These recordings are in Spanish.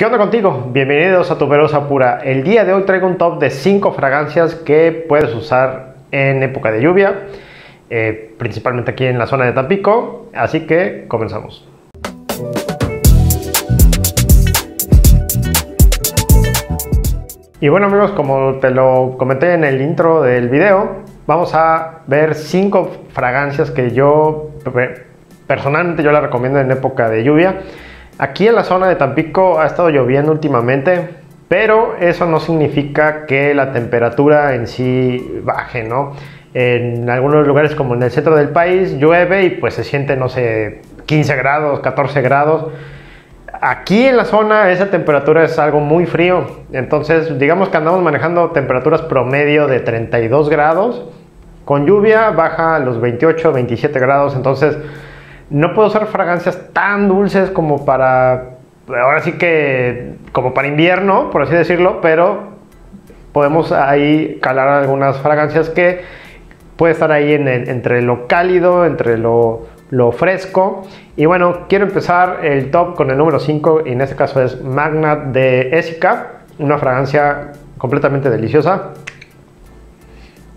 ¿Qué onda contigo? Bienvenidos a Tu Verosa Pura. El día de hoy traigo un top de 5 fragancias que puedes usar en época de lluvia, eh, principalmente aquí en la zona de Tampico. Así que comenzamos. Y bueno amigos, como te lo comenté en el intro del video, vamos a ver 5 fragancias que yo personalmente yo la recomiendo en época de lluvia. Aquí en la zona de Tampico ha estado lloviendo últimamente, pero eso no significa que la temperatura en sí baje, ¿no? En algunos lugares como en el centro del país llueve y pues se siente, no sé, 15 grados, 14 grados. Aquí en la zona esa temperatura es algo muy frío, entonces digamos que andamos manejando temperaturas promedio de 32 grados, con lluvia baja a los 28, 27 grados, entonces no puedo usar fragancias tan dulces como para, ahora sí que, como para invierno, por así decirlo, pero podemos ahí calar algunas fragancias que puede estar ahí entre lo cálido, entre lo, fresco. Y bueno, quiero empezar el top con el número 5 y en este caso es Magnat de Essica, una fragancia completamente deliciosa.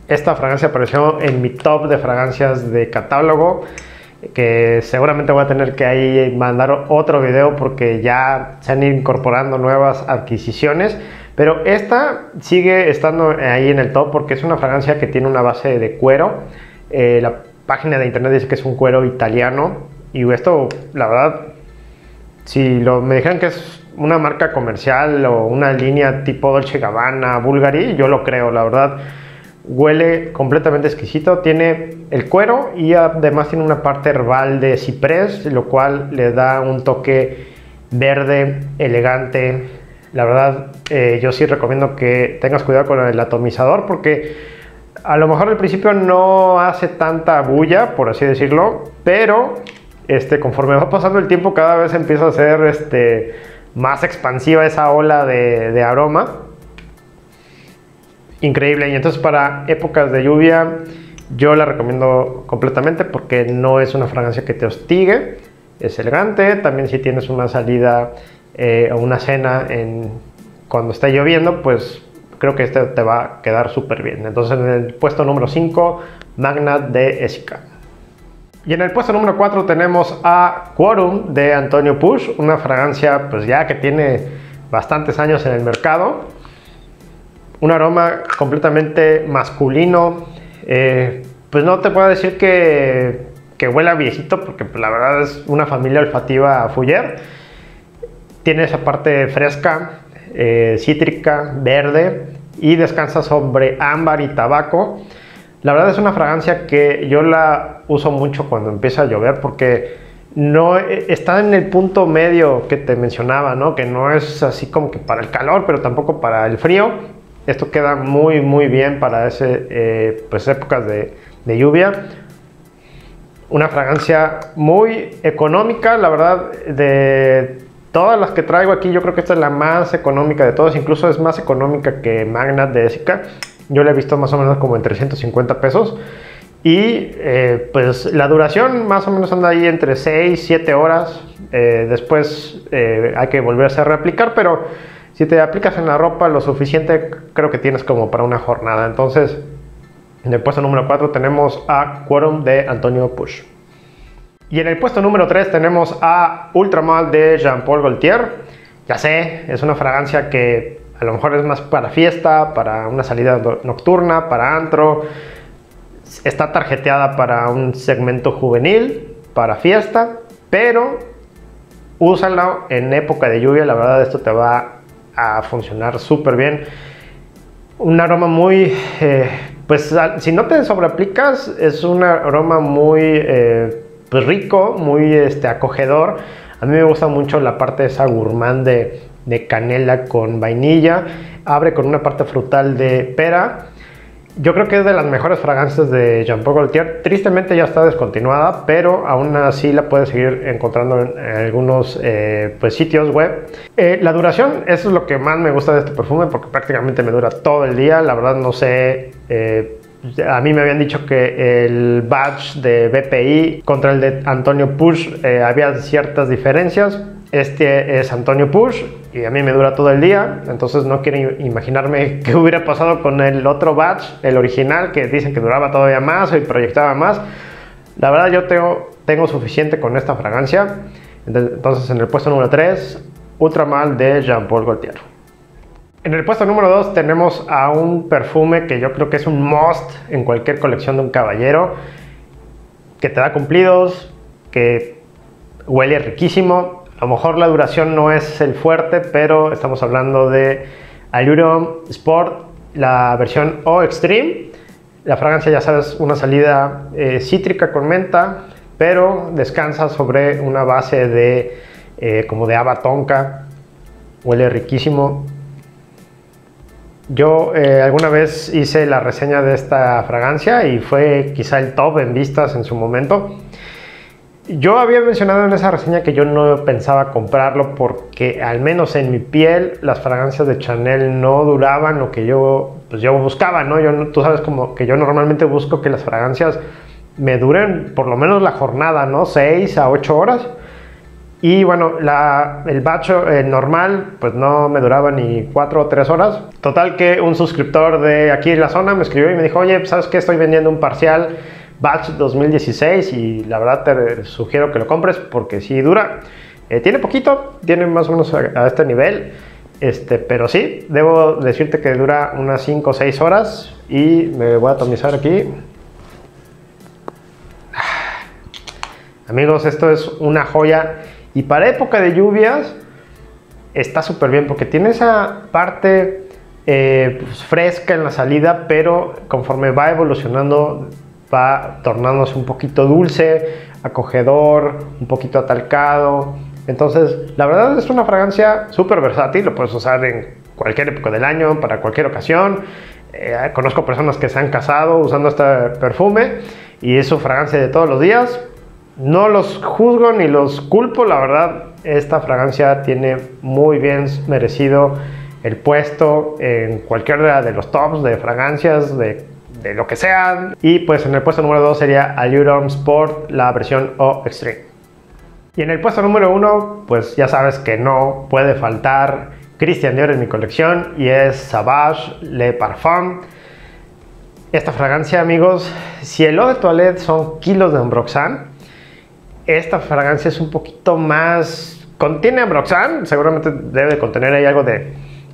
Esta fragancia apareció en mi top de fragancias de catálogo que seguramente voy a tener que ahí mandar otro video porque ya se han ido incorporando nuevas adquisiciones. Pero esta sigue estando ahí en el top porque es una fragancia que tiene una base de cuero. Eh, la página de internet dice que es un cuero italiano. Y esto, la verdad, si me dijeran que es una marca comercial o una línea tipo Dolce Gabbana, Bulgari, yo lo creo, la verdad Huele completamente exquisito, tiene el cuero y además tiene una parte herbal de ciprés, lo cual le da un toque verde, elegante. La verdad, eh, yo sí recomiendo que tengas cuidado con el atomizador porque a lo mejor al principio no hace tanta bulla, por así decirlo, pero este, conforme va pasando el tiempo cada vez empieza a ser este, más expansiva esa ola de aroma increíble. Y entonces para épocas de lluvia yo la recomiendo completamente porque no es una fragancia que te hostigue, es elegante. También si tienes una salida eh, o una cena en, cuando está lloviendo, pues creo que este te va a quedar súper bien. Entonces en el puesto número 5, Magnat de Essica. Y en el puesto número 4 tenemos a Quorum de Antonio Push, una fragancia pues ya que tiene bastantes años en el mercado un aroma completamente masculino. Eh, pues no te puedo decir que, que huela viejito, porque pues, la verdad es una familia olfativa Fuller. Tiene esa parte fresca, eh, cítrica, verde y descansa sobre ámbar y tabaco. La verdad es una fragancia que yo la uso mucho cuando empieza a llover porque no eh, está en el punto medio que te mencionaba, ¿no? Que no es así como que para el calor, pero tampoco para el frío. Esto queda muy muy bien para ese, eh, pues épocas de, lluvia. Una fragancia muy económica, la verdad, de todas las que traigo aquí, yo creo que esta es la más económica de todas, incluso es más económica que Magnat de Essica. Yo la he visto más o menos como en 350 pesos. Y eh, pues la duración más o menos anda ahí entre 6, 7 horas. Eh, después hay que volverse a reaplicar, pero si te aplicas en la ropa lo suficiente, creo que tienes como para una jornada. Entonces, en el puesto número 4 tenemos a Quorum de Antonio Push. Y en el puesto número 3 tenemos a Ultramal de Jean-Paul Gaultier. Ya sé, es una fragancia que a lo mejor es más para fiesta, para una salida nocturna, para antro. Está tarjeteada para un segmento juvenil, para fiesta, pero úsalo en época de lluvia. La verdad, esto te va a funcionar súper bien. Un aroma muy, eh, pues si no te sobreaplicas, es un aroma muy eh, pues, rico, muy este, acogedor. A mí me gusta mucho la parte de esa gourmand de, de canela con vainilla. Abre con una parte frutal de pera yo creo que es de las mejores fragancias de Jean Paul Gaultier. Tristemente ya está descontinuada, pero aún así la puedes seguir encontrando en, algunos eh, pues, sitios web. Eh, la duración, eso es lo que más me gusta de este perfume porque prácticamente me dura todo el día. La verdad no sé... Eh, a mí me habían dicho que el badge de BPI contra el de Antonio Push había ciertas diferencias. Este es Antonio Push y a mí me dura todo el día, entonces no quiero imaginarme qué hubiera pasado con el otro batch, el original, que dicen que duraba todavía más y proyectaba más. La verdad yo tengo, tengo suficiente con esta fragancia. Entonces en el puesto número 3, Ultramal de Jean Paul Gaultier. En el puesto número 2 tenemos a un perfume que yo creo que es un must en cualquier colección de un caballero, que te da cumplidos, que huele riquísimo. A lo mejor la duración no es el fuerte, pero estamos hablando de Allure Sport, la versión O Extreme. La fragancia, ya sabes, una salida eh, cítrica con menta, pero descansa sobre una base de eh, como de haba tonka. Huele riquísimo. Yo eh, alguna vez hice la reseña de esta fragancia y fue quizá el top en vistas en su momento. Yo había mencionado en esa reseña que yo no pensaba comprarlo porque al menos en mi piel las fragancias de Chanel no duraban lo que yo, pues yo buscaba, ¿no? Tú sabes como que yo normalmente busco que las fragancias me duren por lo menos la jornada, ¿no? 6 a 8 horas. Y bueno, el bacho eh, normal pues no me duraba ni 4 o 3 horas. Total que un suscriptor de aquí en la zona me escribió y me dijo, oye, ¿sabes qué? Estoy vendiendo un parcial batch 2016 y la verdad te sugiero que lo compres porque si dura. Eh, tiene poquito, tiene más o menos a, este nivel. Este, pero sí, debo decirte que dura unas 5 o 6 horas y me voy a atomizar aquí. Amigos, esto es una joya y para época de lluvias está súper bien porque tiene esa parte eh, pues, fresca en la salida, pero conforme va evolucionando va tornándose un poquito dulce, acogedor, un poquito atalcado. Entonces, la verdad es una fragancia súper versátil, lo puedes usar en cualquier época del año, para cualquier ocasión. Eh, conozco personas que se han casado usando este perfume y es su fragancia de todos los días. No los juzgo ni los culpo, la verdad, esta fragancia tiene muy bien merecido el puesto en cualquiera de los tops de fragancias de, lo que sea. Y pues en el puesto número 2 sería Allure Sport, la versión O Extreme. Y en el puesto número 1, pues ya sabes que no puede faltar Christian Dior en mi colección y es Savage Le Parfum. Esta fragancia, amigos, si el eau de toilette son kilos de Ambroxan, esta fragancia es un poquito más... Contiene Ambroxan, seguramente debe contener ahí algo de,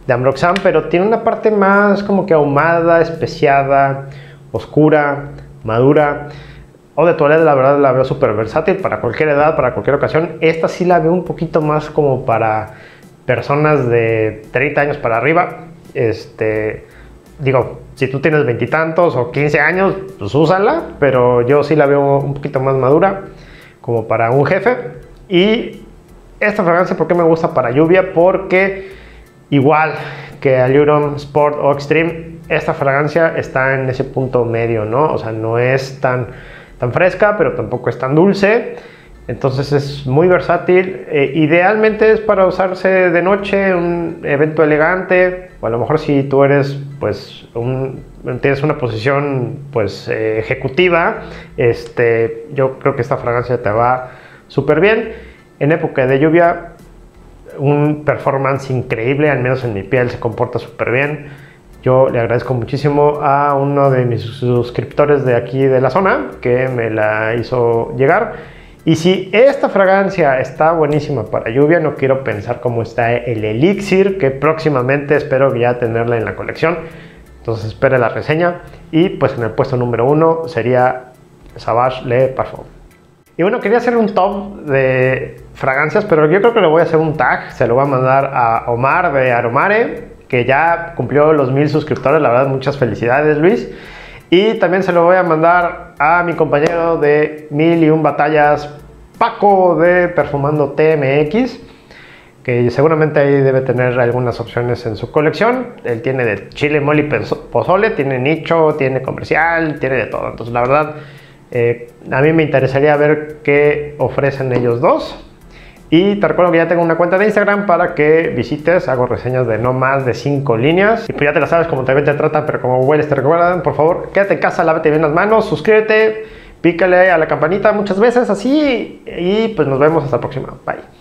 de Ambroxan, pero tiene una parte más como que ahumada, especiada, oscura, madura. O de toilette la verdad la veo súper versátil para cualquier edad, para cualquier ocasión. Esta sí la veo un poquito más como para personas de 30 años para arriba. Este, digo, si tú tienes veintitantos o 15 años, pues úsala, pero yo sí la veo un poquito más madura como para un jefe. Y esta fragancia, ¿por qué me gusta para lluvia? Porque igual que Allurum Sport o Extreme, esta fragancia está en ese punto medio, ¿no? O sea, no es tan, tan fresca, pero tampoco es tan dulce. Entonces es muy versátil. Eh, idealmente es para usarse de noche, un evento elegante, o a lo mejor si tú eres, pues, tienes una posición pues eh, ejecutiva, este, yo creo que esta fragancia te va súper bien. En época de lluvia, un performance increíble, al menos en mi piel se comporta súper bien. Yo le agradezco muchísimo a uno de mis suscriptores de aquí de la zona que me la hizo llegar. Y si esta fragancia está buenísima para lluvia, no quiero pensar cómo está el elixir, que próximamente espero ya tenerla en la colección. Entonces espere la reseña. Y pues en el puesto número uno sería Savage Le Parfum. Y bueno, quería hacer un top de fragancias, pero yo creo que le voy a hacer un tag. Se lo voy a mandar a Omar de Aromare, que ya cumplió los mil suscriptores. La verdad, muchas felicidades, Luis. Y también se lo voy a mandar a mi compañero de Mil y Un Batallas, Paco de Perfumando TMX que seguramente ahí debe tener algunas opciones en su colección. Él tiene de chile, mole pozole, tiene nicho, tiene comercial, tiene de todo. Entonces, la verdad, eh, a mí me interesaría ver qué ofrecen ellos dos. Y te recuerdo que ya tengo una cuenta de Instagram para que visites, hago reseñas de no más de 5 líneas. Y pues ya te la sabes como también te tratan, pero como hueles te recuerdan, por favor, quédate en casa, lávate bien las manos, suscríbete, pícale a la campanita muchas veces así. Y pues nos vemos hasta la próxima. Bye.